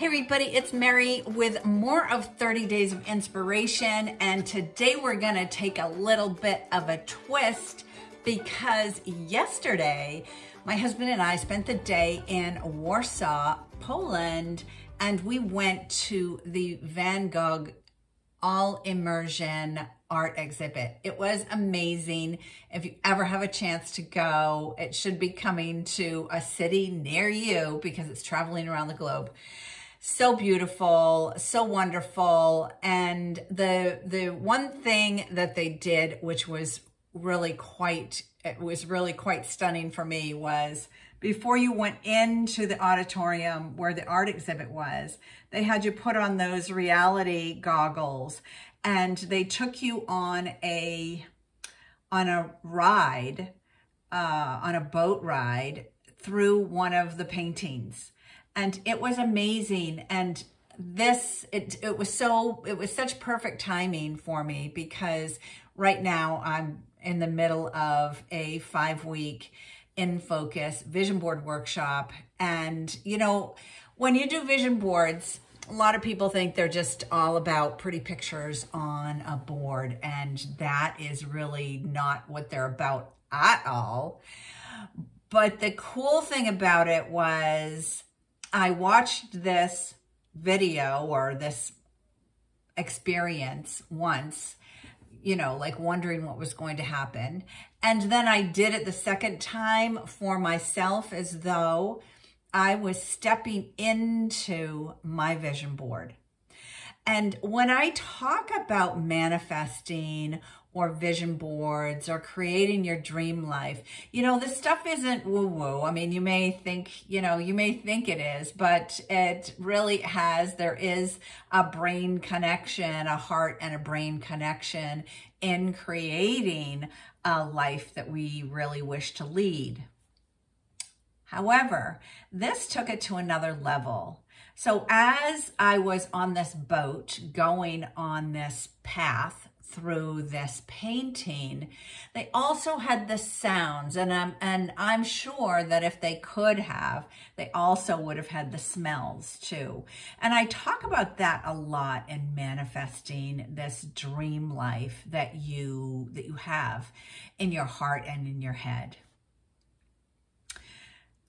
Hey everybody, it's Merry with more of 30 Days of Inspiration and today we're gonna take a little bit of a twist because yesterday my husband and I spent the day in Warsaw, Poland and we went to the Van Gogh all immersion art exhibit. It was amazing. If you ever have a chance to go, it should be coming to a city near you because it's traveling around the globe so beautiful, so wonderful. And the the one thing that they did, which was really quite it was really quite stunning for me was before you went into the auditorium where the art exhibit was, they had you put on those reality goggles and they took you on a on a ride, uh, on a boat ride through one of the paintings and it was amazing. And this, it, it was so, it was such perfect timing for me because right now I'm in the middle of a five week in focus vision board workshop. And, you know, when you do vision boards, a lot of people think they're just all about pretty pictures on a board, and that is really not what they're about at all. But the cool thing about it was I watched this video or this experience once, you know, like wondering what was going to happen. And then I did it the second time for myself as though I was stepping into my vision board. And when I talk about manifesting or vision boards or creating your dream life. You know, this stuff isn't woo woo. I mean, you may think, you know, you may think it is, but it really has, there is a brain connection, a heart and a brain connection in creating a life that we really wish to lead. However, this took it to another level. So as I was on this boat going on this path through this painting, they also had the sounds. And I'm, and I'm sure that if they could have, they also would have had the smells too. And I talk about that a lot in manifesting this dream life that you, that you have in your heart and in your head.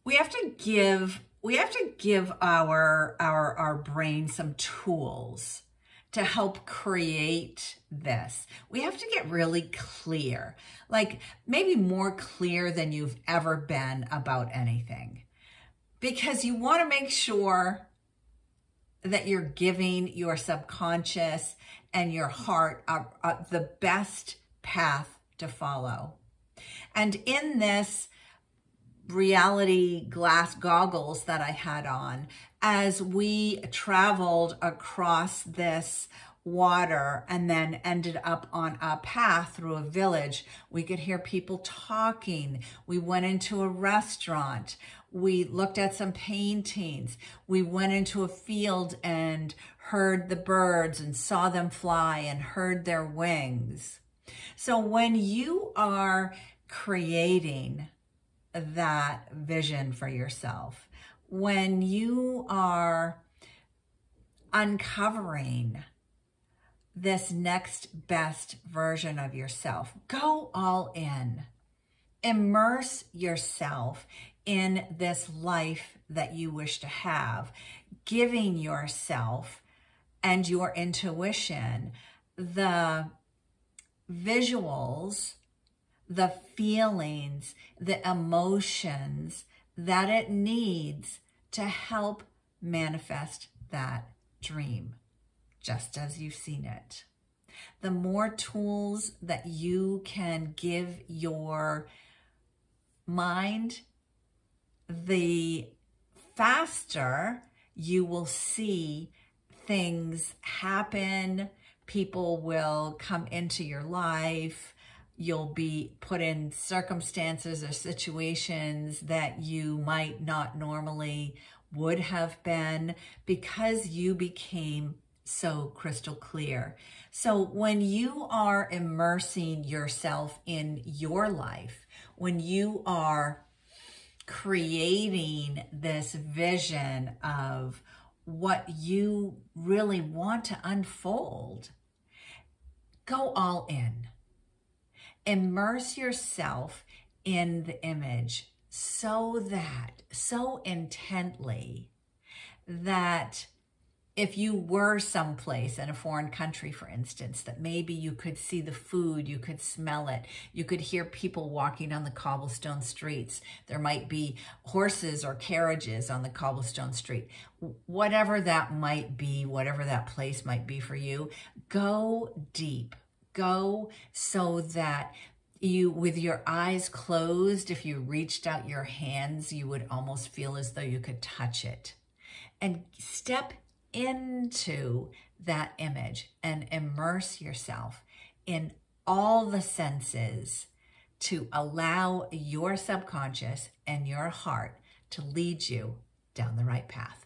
We have to give, we have to give our, our, our brain some tools to help create this. We have to get really clear, like maybe more clear than you've ever been about anything. Because you want to make sure that you're giving your subconscious and your heart the best path to follow. And in this reality glass goggles that I had on, as we traveled across this water and then ended up on a path through a village. We could hear people talking. We went into a restaurant. We looked at some paintings. We went into a field and heard the birds and saw them fly and heard their wings. So when you are creating that vision for yourself, when you are uncovering this next best version of yourself, go all in. Immerse yourself in this life that you wish to have, giving yourself and your intuition the visuals, the feelings, the emotions that it needs to help manifest that dream, just as you've seen it. The more tools that you can give your mind, the faster you will see things happen. People will come into your life you'll be put in circumstances or situations that you might not normally would have been because you became so crystal clear. So when you are immersing yourself in your life, when you are creating this vision of what you really want to unfold, go all in. Immerse yourself in the image so that, so intently, that if you were someplace in a foreign country, for instance, that maybe you could see the food, you could smell it, you could hear people walking on the cobblestone streets. There might be horses or carriages on the cobblestone street. Whatever that might be, whatever that place might be for you, go deep. Go so that you, with your eyes closed, if you reached out your hands, you would almost feel as though you could touch it. And step into that image and immerse yourself in all the senses to allow your subconscious and your heart to lead you down the right path.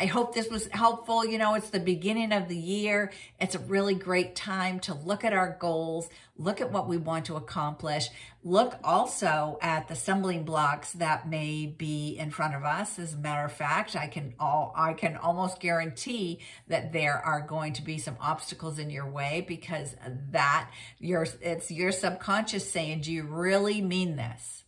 I hope this was helpful. You know, it's the beginning of the year. It's a really great time to look at our goals, look at what we want to accomplish, look also at the stumbling blocks that may be in front of us. As a matter of fact, I can all I can almost guarantee that there are going to be some obstacles in your way because that your it's your subconscious saying, "Do you really mean this?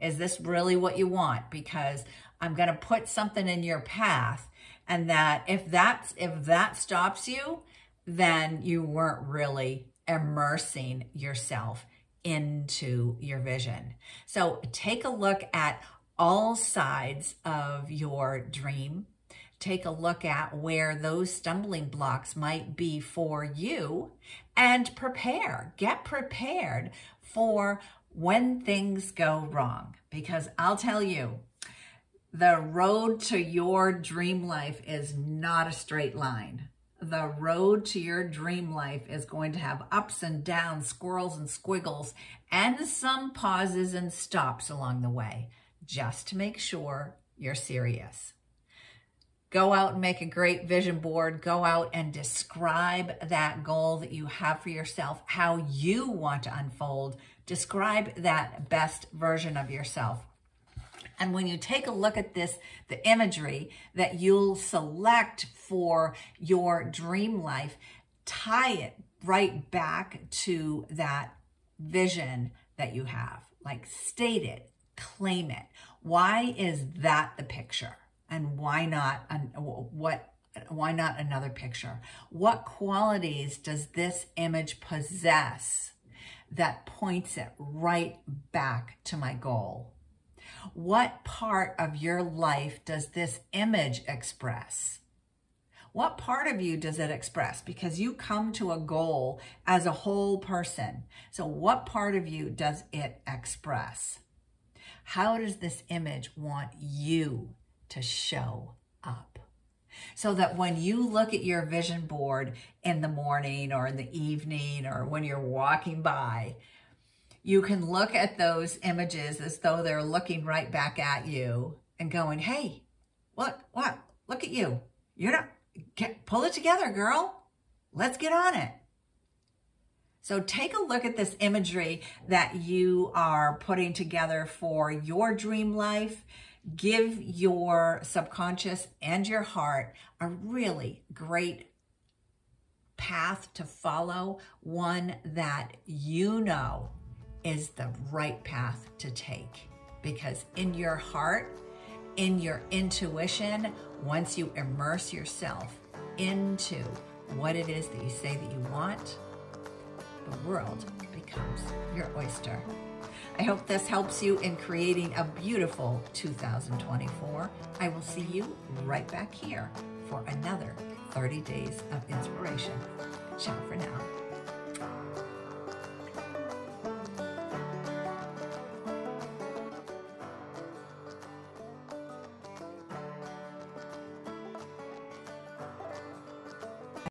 Is this really what you want?" Because I'm going to put something in your path and that if that's if that stops you then you weren't really immersing yourself into your vision. So take a look at all sides of your dream. Take a look at where those stumbling blocks might be for you and prepare get prepared for when things go wrong. Because I'll tell you the road to your dream life is not a straight line. The road to your dream life is going to have ups and downs, squirrels and squiggles, and some pauses and stops along the way, just to make sure you're serious. Go out and make a great vision board. Go out and describe that goal that you have for yourself, how you want to unfold. Describe that best version of yourself. And when you take a look at this, the imagery that you'll select for your dream life, tie it right back to that vision that you have. Like state it, claim it. Why is that the picture? And why not what why not another picture? What qualities does this image possess that points it right back to my goal? What part of your life does this image express? What part of you does it express? Because you come to a goal as a whole person. So what part of you does it express? How does this image want you to show up? So that when you look at your vision board in the morning or in the evening or when you're walking by, you can look at those images as though they're looking right back at you and going, hey, what, what, look at you. You're not, get, pull it together, girl. Let's get on it. So take a look at this imagery that you are putting together for your dream life. Give your subconscious and your heart a really great path to follow, one that you know is the right path to take. Because in your heart, in your intuition, once you immerse yourself into what it is that you say that you want, the world becomes your oyster. I hope this helps you in creating a beautiful 2024. I will see you right back here for another 30 days of inspiration. Ciao for now.